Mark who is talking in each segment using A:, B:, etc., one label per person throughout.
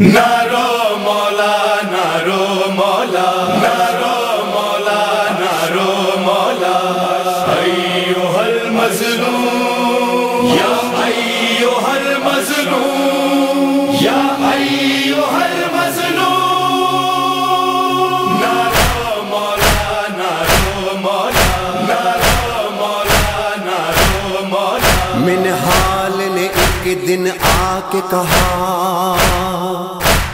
A: نارو مولا نارو مولا نارو مولا نارو مولا ایوہ المظلوم یا ایوہ المظلوم یا ایوہ المظلوم نارو مولا نارو مولا نارو مولا نارو مولا
B: منحال نے ایک دن آ کے کہا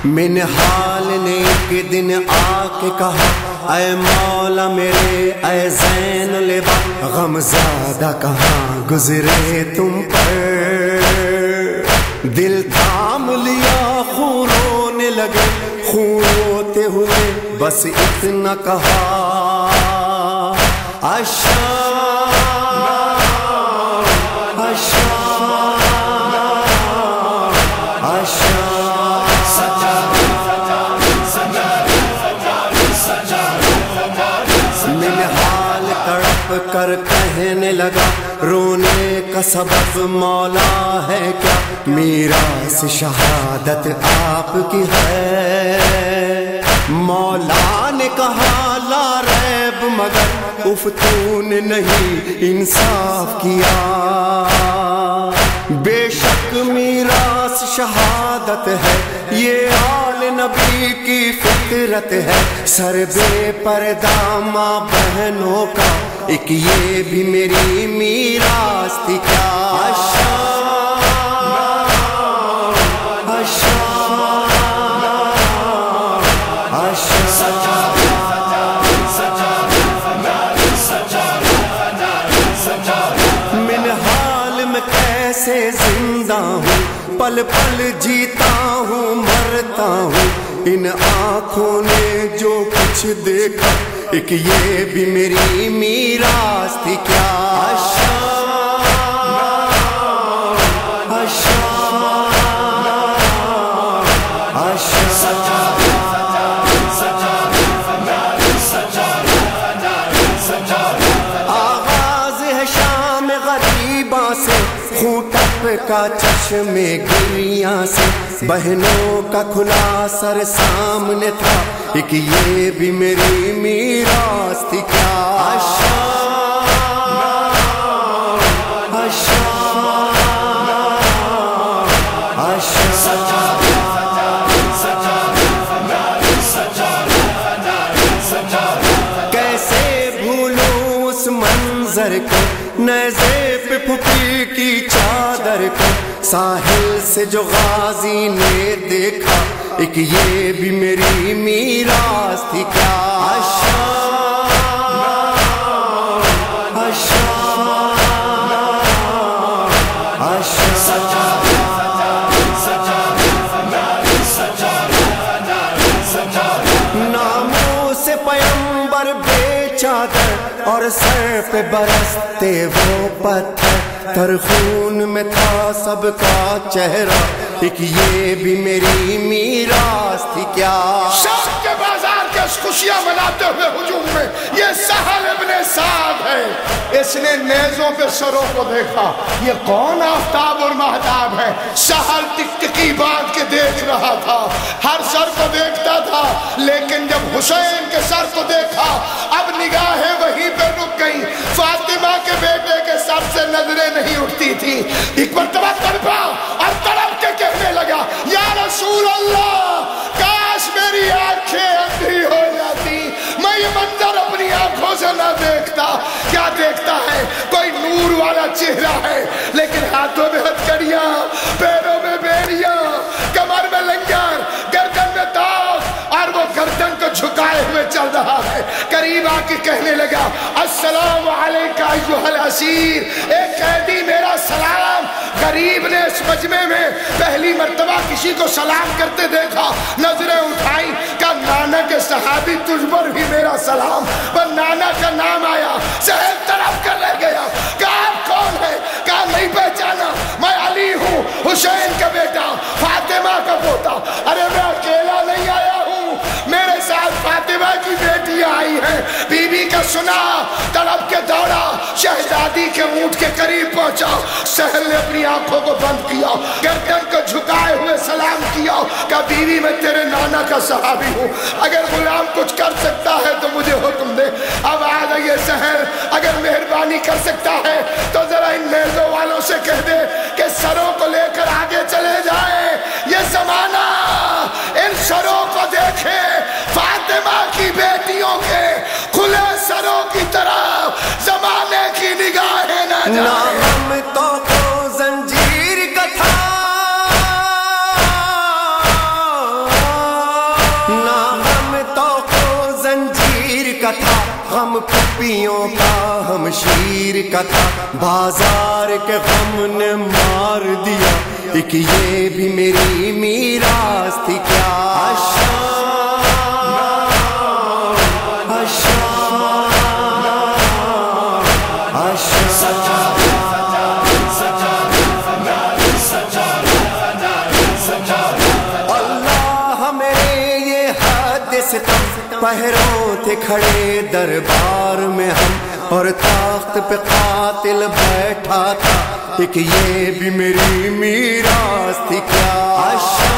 B: منحال نے ایک دن آ کے کہا اے مولا میرے، اے زین لبا غم زیادہ کہاں گزرے تم پر؟ دل تھام لیا خون رونے لگے، خون روتے ہوئے بس اتنا کہا۔ اشا تڑپ کر کہنے لگا، رونے کا سبب مولا ہے کیا؟ میرا سے شہادت آپ کی ہے۔ مولا نے کہا، لا ریب مگر افتون نہیں، انصاف کیا۔ بے شک میراث شہادت ہے، یہ آل نبی کی فطرت ہے۔ سر بے پردہ ماں بہنوں کا۔ ایک یہ بھی میری میراث تھی۔ کیا اشا میں کیسے زندہ ہوں؟ پل پل جیتا ہوں، مرتا ہوں۔ ان آنکھوں نے جو کچھ دیکھا، ایک یہ بھی میری میراث تھی۔ کیا کا چشم گریاں سے، بہنوں کا کھلا سر سامنے تھا۔ ایک یہ بھی میری میراث تھی، کیا؟ کیسے بھولوں اس منظر کو؟ نیزے پہ پھپی کی چادر کو ساحل سے جو غازی نے دیکھا، ایک یہ بھی میری میراث تھی۔ کیا؟ اشا ناموں سے پیمبر بے چادر اور سر پہ برستے وہ پتھر تر خون میں تھا سب کا چہرہ، ایک یہ بھی میری میراث تھی کیا؟
C: شام کے بازار کے خوشیاں مناتے ہوئے ہجوم میں یہ سہل ابن سعد ہے۔ اس نے نیزوں پہ سروں کو دیکھا۔ یہ کون آفتاب اور مہتاب ہے؟ سہل ٹک ٹکی باندھ کے دیکھ رہا تھا۔ ہر سر کو دیکھتا تھا، لیکن جب حسین کے سر کو دیکھا، اب آپ سے نظریں نہیں اٹھتی تھی۔ ایک مرتبہ تڑپا چل رہا ہے۔ قریب آ کے کہنے لگا، السلام علیکہ ایوہ الاسیر۔ ایک قیدی، میرا سلام۔ غریب نے اس مجمع میں پہلی مرتبہ کسی کو سلام کرتے دیکھا۔ نظریں اٹھائی کہ نانا کے صحابی تجھ پر بھی میرا سلام۔ پر نانا کا نام آیا سہل طرف کر لے گیا۔ کہ آپ کون ہے؟ کہا نہیں پہچانا؟ میں علی ہوں، حسین کا سنا طلب کے دوڑا، شہزادی کے اونٹ کے قریب پہنچا۔ سہل نے اپنی آنکھوں کو بند کیا، گردن کو جھکائے ہوئے
B: سلام کیا۔ کہ بیوی، میں تیرے نانا کا صحابی ہوں۔ اگر غلام کچھ کر سکتا ہے تو مجھے حکم دے۔ اب آ گئی سہل اگر مہربانی کر سکتا ہم تو زنجیر تو زنجیر غم پپیوں کا ہم شیر کا تھا۔ بازار کے غم نے مار دیا۔ ایک یہ بھی میری میراث تھی کیا؟ پہروں تھے کھڑے دربار میں ہم اور تاخت پہ قاتل بیٹھا تھا۔ ایک یہ بھی میری میراث تھی، کیا؟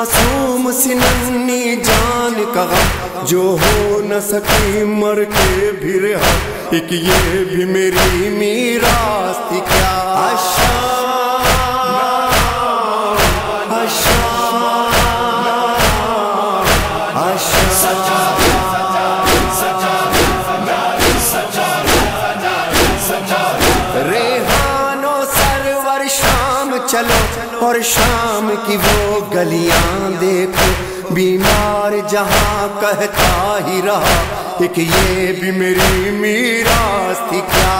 B: معصوم سننی جان کا جو ہو نہ سکی مر کے بھی رہا۔ ایک یہ بھی میری میراث کیا کیا کی وہ گلیاں دیکھو، بیمار جہاں کہتا ہی رہا۔ ایک یہ بھی میری میراث تھی
A: کیا؟